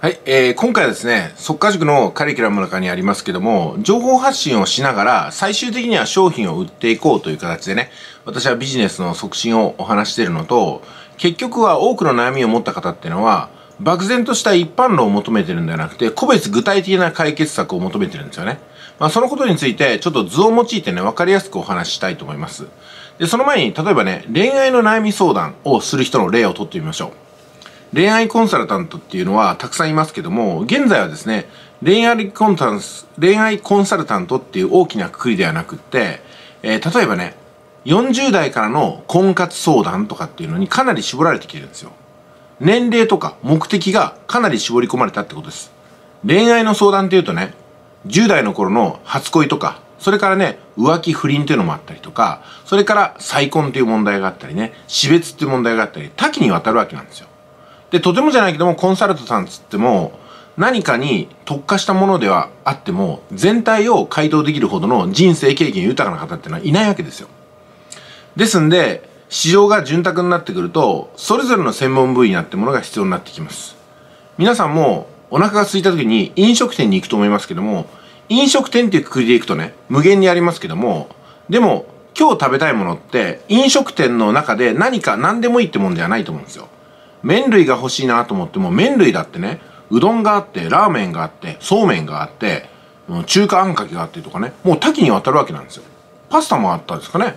はい、えー、今回はですね、速稼塾のカリキュラムの中にありますけども、情報発信をしながら、最終的には商品を売っていこうという形でね、私はビジネスの促進をお話しているのと、結局は多くの悩みを持った方っていうのは、漠然とした一般論を求めてるんではなくて、個別具体的な解決策を求めてるんですよね。まあ、そのことについて、ちょっと図を用いてね、わかりやすくお話ししたいと思います。で、その前に、例えばね、恋愛の悩み相談をする人の例をとってみましょう。恋愛コンサルタントっていうのはたくさんいますけども、現在はですね、恋愛コンタンス、恋愛コンサルタントっていう大きなくくりではなくって、えー、例えばね、40代からの婚活相談とかっていうのにかなり絞られてきてるんですよ。年齢とか目的がかなり絞り込まれたってことです。恋愛の相談っていうとね、10代の頃の初恋とか、それからね、浮気不倫っていうのもあったりとか、それから再婚っていう問題があったりね、死別っていう問題があったり、多岐にわたるわけなんですよ。で、とてもじゃないけども、コンサルトさんつっても、何かに特化したものではあっても、全体を回答できるほどの人生経験豊かな方ってのはいないわけですよ。ですんで、市場が潤沢になってくると、それぞれの専門分野ってものが必要になってきます。皆さんもお腹が空いた時に飲食店に行くと思いますけども、飲食店っていうくくりで行くとね、無限にありますけども、でも今日食べたいものって飲食店の中で何か何でもいいってもんではないと思うんですよ。麺類が欲しいなと思っても麺類だってねうどんがあってラーメンがあってそうめんがあって中華あんかけがあってとかねもう多岐にわたるわけなんですよ。パスタもあったんですかね。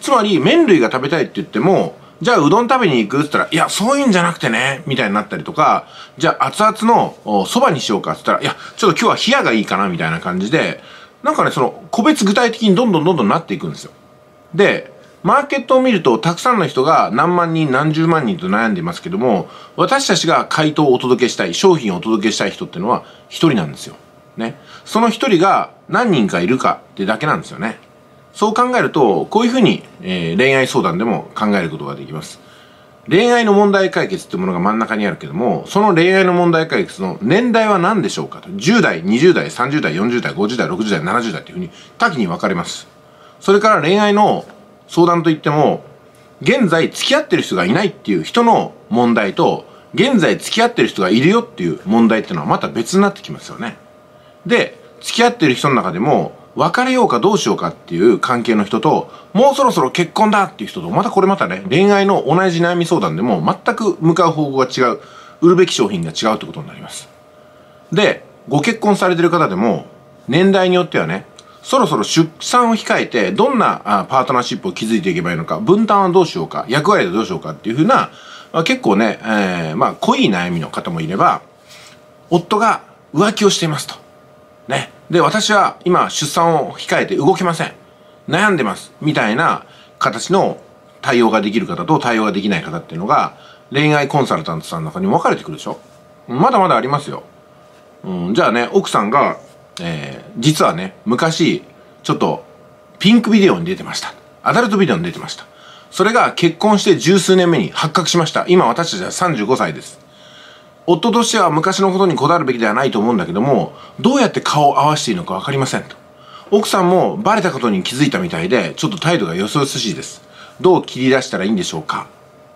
つまり麺類が食べたいって言ってもじゃあうどん食べに行くっつったらいやそういうんじゃなくてねみたいになったりとかじゃあ熱々のそばにしようかっつったらいやちょっと今日は冷やがいいかなみたいな感じでなんかねその個別具体的にどんどんどんどんなっていくんですよ。でマーケットを見るとたくさんの人が何万人何十万人と悩んでいますけども私たちが回答をお届けしたい商品をお届けしたい人っていうのは一人なんですよ。ね。その一人が何人かいるかってだけなんですよね。そう考えるとこういうふうに、えー、恋愛相談でも考えることができます。恋愛の問題解決っていうものが真ん中にあるけどもその恋愛の問題解決の年代は何でしょうかと10代20代30代40代50代60代70代っていうふうに多岐に分かれます。それから恋愛の相談といっても、現在付き合ってる人がいないっていう人の問題と、現在付き合ってる人がいるよっていう問題っていうのはまた別になってきますよね。で、付き合ってる人の中でも、別れようかどうしようかっていう関係の人と、もうそろそろ結婚だっていう人と、またこれまたね、恋愛の同じ悩み相談でも全く向かう方向が違う、売るべき商品が違うってことになります。で、ご結婚されてる方でも、年代によってはね、そろそろ出産を控えて、どんなパートナーシップを築いていけばいいのか、分担はどうしようか、役割でどうしようかっていうふうな、まあ、結構ね、えー、まあ、濃い悩みの方もいれば、夫が浮気をしていますと。ね。で、私は今出産を控えて動けません。悩んでます。みたいな形の対応ができる方と対応ができない方っていうのが、恋愛コンサルタントさんの中に分かれてくるでしょまだまだありますよ。うん、じゃあね、奥さんがえー、実はね、昔、ちょっと、ピンクビデオに出てました。アダルトビデオに出てました。それが結婚して十数年目に発覚しました。今私たちは35歳です。夫としては昔のことにこだわるべきではないと思うんだけども、どうやって顔を合わせていいのかわかりませんと。奥さんもバレたことに気づいたみたいで、ちょっと態度がよそよそしいです。どう切り出したらいいんでしょうか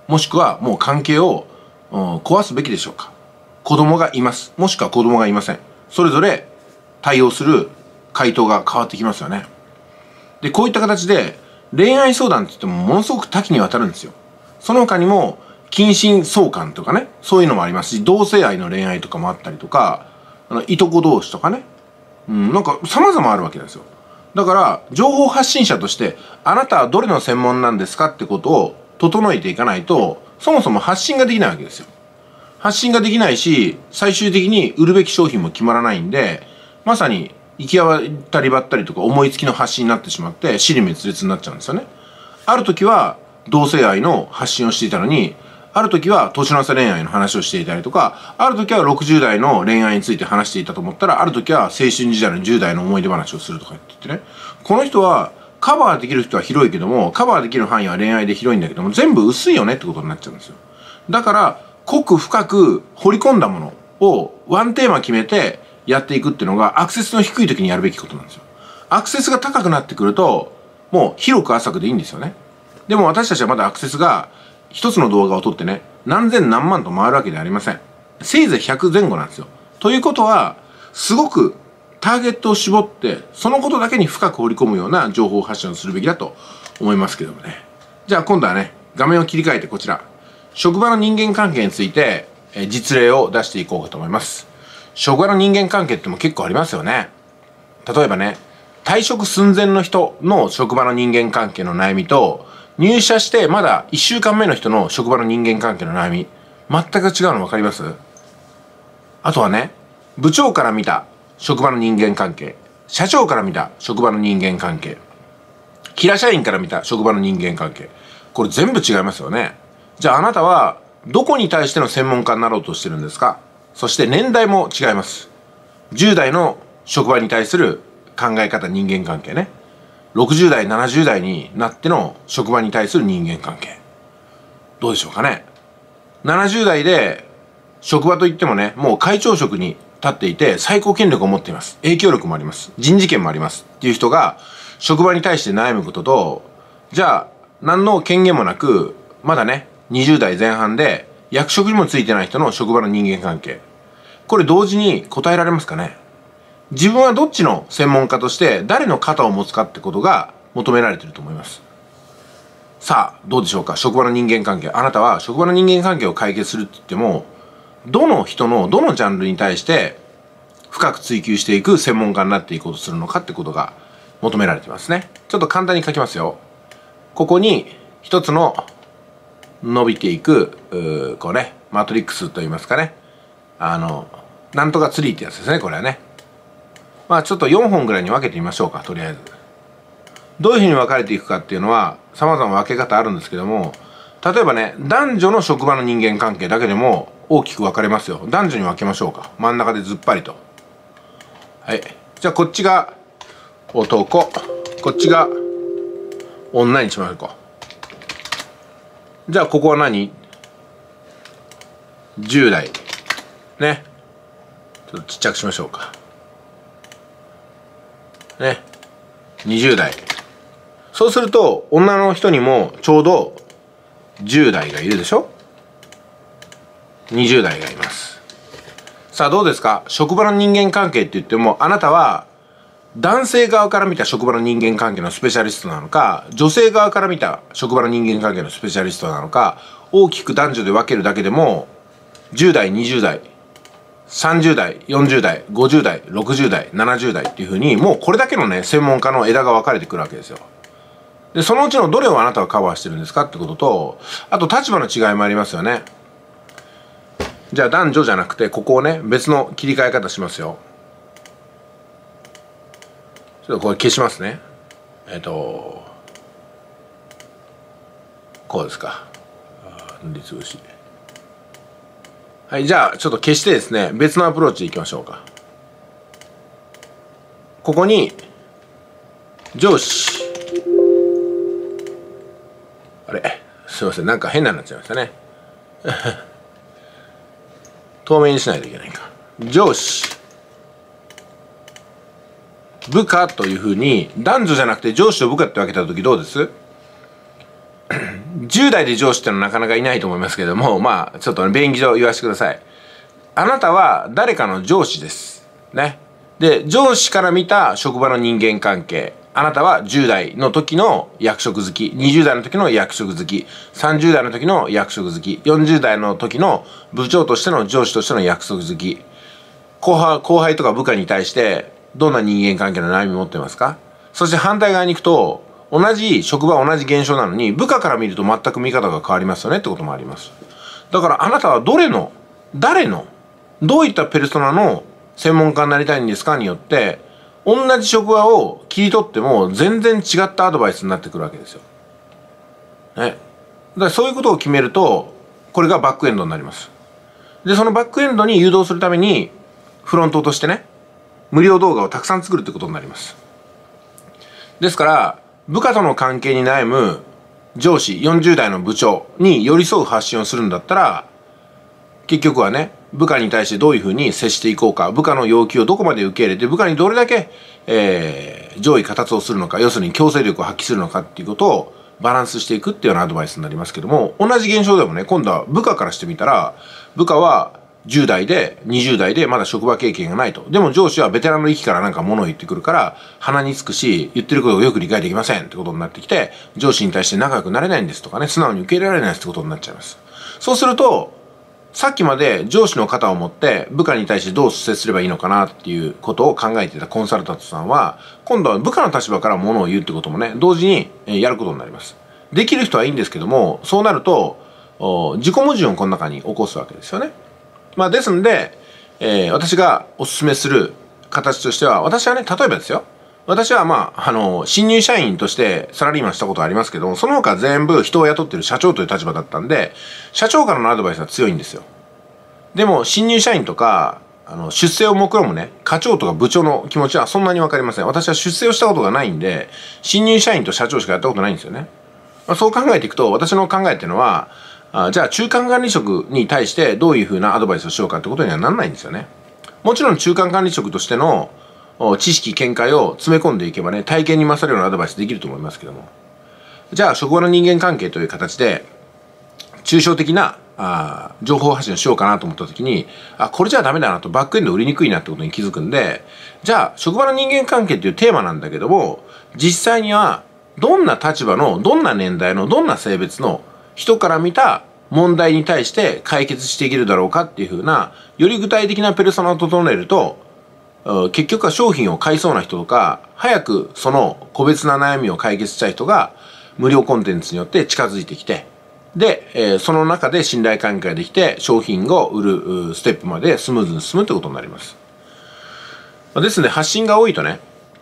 もしくはもう関係を、うん、壊すべきでしょうか子供がいます。もしくは子供がいません。それぞれ対応する回答が変わってきますよね。で、こういった形で恋愛相談って言ってもものすごく多岐にわたるんですよ。その他にも、近親相関とかね、そういうのもありますし、同性愛の恋愛とかもあったりとか、あの、いとこ同士とかね、うん、なんか様々あるわけですよ。だから、情報発信者として、あなたはどれの専門なんですかってことを整えていかないと、そもそも発信ができないわけですよ。発信ができないし、最終的に売るべき商品も決まらないんで、まさに行き当たりばったりとか思いつきの発信になってしまって死に滅裂になっちゃうんですよね。ある時は同性愛の発信をしていたのにある時は年の差恋愛の話をしていたりとかある時は60代の恋愛について話していたと思ったらある時は青春時代の10代の思い出話をするとか言ってねこの人はカバーできる人は広いけどもカバーできる範囲は恋愛で広いんだけども全部薄いよねってことになっちゃうんですよだから濃く深く掘り込んだものをワンテーマ決めてやっていくっていうのがアクセスの低い時にやるべきことなんですよ。アクセスが高くなってくると、もう広く浅くでいいんですよね。でも私たちはまだアクセスが一つの動画を撮ってね、何千何万と回るわけではありません。せいぜい100前後なんですよ。ということは、すごくターゲットを絞って、そのことだけに深く掘り込むような情報発信をするべきだと思いますけどもね。じゃあ今度はね、画面を切り替えてこちら。職場の人間関係について、え実例を出していこうかと思います。職場の人間関係っても結構ありますよね。例えばね、退職寸前の人の職場の人間関係の悩みと、入社してまだ1週間目の人の職場の人間関係の悩み、全く違うの分かります？あとはね、部長から見た職場の人間関係、社長から見た職場の人間関係、平社員から見た職場の人間関係。これ全部違いますよね。じゃああなたはどこに対しての専門家になろうとしてるんですか？そして年代も違います。10代の職場に対する考え方人間関係ね。60代、70代になっての職場に対する人間関係。どうでしょうかね。70代で職場といってもね、もう会長職に立っていて最高権力を持っています。影響力もあります。人事権もあります。っていう人が職場に対して悩むことと、じゃあ何の権限もなく、まだね、20代前半で役職にもついてない人の職場の人間関係。これ同時に答えられますかね？自分はどっちの専門家として誰の肩を持つかってことが求められてると思います。さあ、どうでしょうか？職場の人間関係。あなたは職場の人間関係を解決するって言っても、どの人のどのジャンルに対して深く追求していく専門家になっていこうとするのかってことが求められてますね。ちょっと簡単に書きますよ。ここに一つの伸びていく、うこうね、マトリックスと言いますかね。あの、なんとかツリーってやつですね、これはね。まあちょっと4本ぐらいに分けてみましょうか、とりあえず。どういうふうに分かれていくかっていうのは、様々分け方あるんですけども、例えばね、男女の職場の人間関係だけでも大きく分かれますよ。男女に分けましょうか。真ん中でずっぱりと。はい。じゃあこっちが男、こっちが女にしましょうか。じゃあここは何 ?10 代。ね。ちょっとちっちゃくしましょうか。ね。20代。そうすると、女の人にもちょうど10代がいるでしょ ?20 代がいます。さあどうですか？職場の人間関係って言っても、あなたは男性側から見た職場の人間関係のスペシャリストなのか、女性側から見た職場の人間関係のスペシャリストなのか、大きく男女で分けるだけでも、10代、20代、30代、40代、50代、60代、70代っていうふうに、もうこれだけのね、専門家の枝が分かれてくるわけですよ。で、そのうちのどれをあなたはカバーしてるんですか？ってことと、あと立場の違いもありますよね。じゃあ男女じゃなくて、ここをね、別の切り替え方しますよ。ちょっとこれ消しますね。えっ、と、こうですか。塗りつぶし。はい、じゃあ、ちょっと消してですね、別のアプローチでいきましょうか。ここに、上司。あれすいません、なんか変なになっちゃいましたね。透明にしないといけないか。上司。部下というふうに、男女じゃなくて上司と部下って分けた時どうです？10代で上司ってのはなかなかいないと思いますけども、まあ、ちょっと、ね、便宜上言わせてください。あなたは誰かの上司です。ね。で、上司から見た職場の人間関係。あなたは10代の時の役職好き、20代の時の役職好き、30代の時の役職好き、40代の時の部長としての上司としての役職好き。後輩後輩とか部下に対してどんな人間関係の悩み持ってますか？そして反対側に行くと、同じ職場同じ現象なのに部下から見ると全く見方が変わりますよねってこともありますだからあなたはどれの誰のどういったペルソナの専門家になりたいんですか？によって同じ職場を切り取っても全然違ったアドバイスになってくるわけですよ。ね。だからそういうことを決めるとこれがバックエンドになります。でそのバックエンドに誘導するためにフロントとしてね無料動画をたくさん作るってことになります。ですから部下との関係に悩む上司40代の部長に寄り添う発信をするんだったら結局はね部下に対してどういうふうに接していこうか部下の要求をどこまで受け入れて部下にどれだけ、えー、上位形をするのか要するに強制力を発揮するのかっていうことをバランスしていくっていうようなアドバイスになりますけども同じ現象でもね今度は部下からしてみたら部下は10代で、20代でまだ職場経験がないと。でも上司はベテランの域からなんか物を言ってくるから、鼻につくし、言ってることをよく理解できませんってことになってきて、上司に対して仲良くなれないんですとかね、素直に受け入れられないってことになっちゃいます。そうすると、さっきまで上司の肩を持って部下に対してどう接すればいいのかなっていうことを考えてたコンサルタントさんは、今度は部下の立場から物を言うってこともね、同時にやることになります。できる人はいいんですけども、そうなると、自己矛盾をこの中に起こすわけですよね。まあ、ですので、えー、私がお勧めする形としては、私はね、例えばですよ。私はまあ、あの、新入社員としてサラリーマンしたことありますけどその他全部人を雇ってる社長という立場だったんで、社長からのアドバイスは強いんですよ。でも、新入社員とか、あの、出世を目論むね、課長とか部長の気持ちはそんなにわかりません。私は出世をしたことがないんで、新入社員と社長しかやったことないんですよね。まあ、そう考えていくと、私の考えっていうのは、あじゃあ中間管理職に対してどういうふうなアドバイスをしようかってことにはならないんですよね。もちろん中間管理職としての知識、見解を詰め込んでいけばね、体験に勝るようなアドバイスできると思いますけども。じゃあ職場の人間関係という形で、抽象的なあ情報発信をしようかなと思った時に、あ、これじゃダメだなとバックエンド売りにくいなってことに気づくんで、じゃあ職場の人間関係っていうテーマなんだけども、実際にはどんな立場の、どんな年代の、どんな性別の人から見た問題に対して解決していけるだろうかっていうふうな、より具体的なペルソナを整えると、結局は商品を買いそうな人とか、早くその個別な悩みを解決したい人が、無料コンテンツによって近づいてきて、で、えー、その中で信頼関係ができて、商品を売るステップまでスムーズに進むってことになります。ですので、発信が多いとね、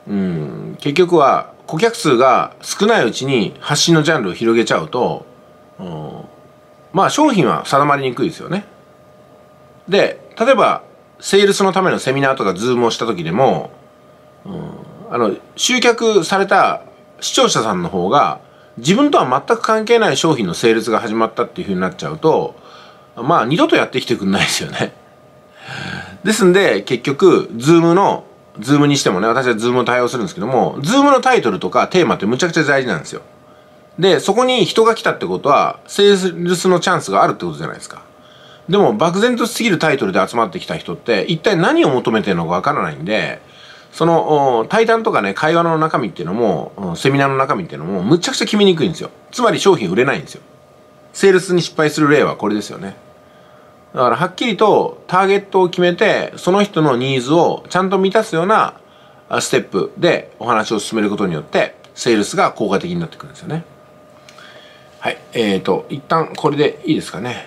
うん、結局は顧客数が少ないうちに発信のジャンルを広げちゃうと、うん、まあ商品は定まりにくいですよね。で、例えば、セールスのためのセミナーとかズームをした時でも、うん、あの、集客された視聴者さんの方が、自分とは全く関係ない商品のセールスが始まったっていう風になっちゃうと、まあ二度とやってきてくんないですよね。ですんで、結局、ズームのズームにしてもね、私はズームを対応するんですけども、ズームのタイトルとかテーマってむちゃくちゃ大事なんですよ。で、そこに人が来たってことは、セールスのチャンスがあるってことじゃないですか。でも、漠然とすぎるタイトルで集まってきた人って、一体何を求めてるのかわからないんで、その、対談とかね、会話の中身っていうのも、セミナーの中身っていうのも、むちゃくちゃ決めにくいんですよ。つまり商品売れないんですよ。セールスに失敗する例はこれですよね。だからはっきりとターゲットを決めて、その人のニーズをちゃんと満たすようなステップでお話を進めることによって、セールスが効果的になってくるんですよね。はい。えーと、一旦これでいいですかね。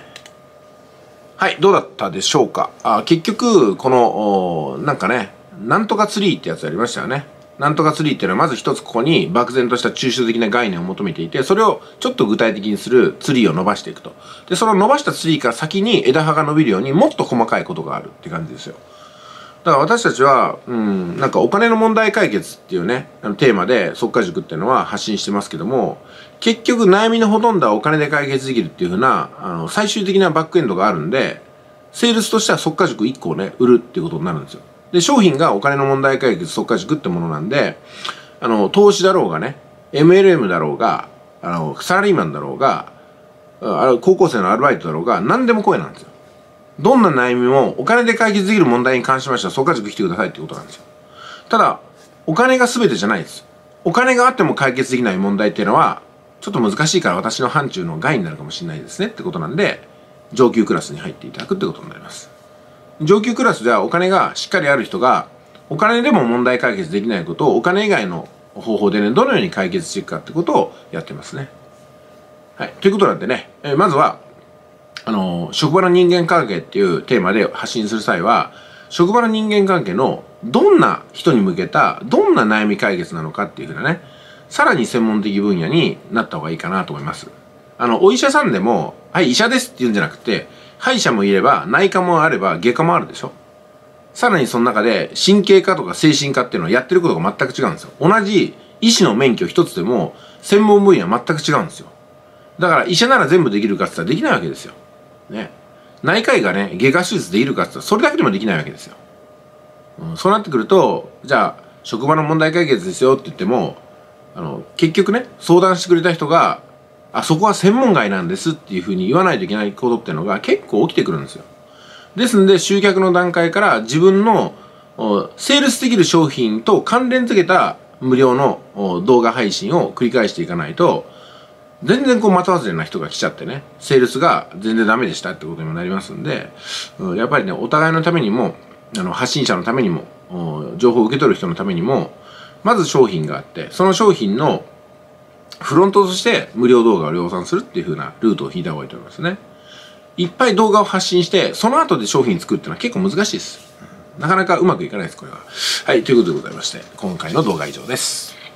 はい、どうだったでしょうか。あ結局、この、なんかね、なんとかツリーってやつありましたよね。なんとかツリーっていうのはまず一つここに漠然とした抽象的な概念を求めていて、それをちょっと具体的にするツリーを伸ばしていくと。で、その伸ばしたツリーから先に枝葉が伸びるようにもっと細かいことがあるって感じですよ。だから私たちは、うん、なんかお金の問題解決っていうね、あのテーマで即価塾っていうのは発信してますけども、結局悩みのほとんどはお金で解決できるっていうふうな、あの、最終的なバックエンドがあるんで、セールスとしては即価塾1個をね、売るっていうことになるんですよ。で、商品がお金の問題解決即価塾ってものなんで、あの、投資だろうがね、MLM だろうが、あの、サラリーマンだろうが、あ高校生のアルバイトだろうが、何でも声なんですよ。どんな悩みもお金で解決できる問題に関しましては即価塾来てくださいってことなんですよ。ただ、お金が全てじゃないです。お金があっても解決できない問題っていうのは、ちょっと難しいから私の範疇の害になるかもしれないですねってことなんで、上級クラスに入っていただくってことになります。上級クラスではお金がしっかりある人が、お金でも問題解決できないことをお金以外の方法でね、どのように解決していくかってことをやってますね。はい。ということなんでね、えー、まずは、あの、職場の人間関係っていうテーマで発信する際は、職場の人間関係のどんな人に向けた、どんな悩み解決なのかっていうふうなね、さらに専門的分野になった方がいいかなと思います。あの、お医者さんでも、はい、医者ですって言うんじゃなくて、歯医者もいれば、内科もあれば、外科もあるでしょさらにその中で、神経科とか精神科っていうのはやってることが全く違うんですよ。同じ医師の免許一つでも、専門分野は全く違うんですよ。だから医者なら全部できるかって言ったらできないわけですよ。ね。内科医がね、外科手術できるかってそれだけでもできないわけですよ。うん、そうなってくると、じゃあ、職場の問題解決ですよって言っても、あの、結局ね、相談してくれた人が、あそこは専門外なんですっていうふうに言わないといけないことっていうのが結構起きてくるんですよ。ですんで、集客の段階から自分のセールスできる商品と関連付けた無料の動画配信を繰り返していかないと、全然こう的外れな人が来ちゃってね、セールスが全然ダメでしたってことにもなりますんで、うんやっぱりね、お互いのためにも、あの、発信者のためにも、情報を受け取る人のためにも、まず商品があって、その商品のフロントとして無料動画を量産するっていう風なルートを引いた方がいいと思いますね。いっぱい動画を発信して、その後で商品作るっていうのは結構難しいです。なかなかうまくいかないです、これは。はい、ということでございまして、今回の動画は以上です。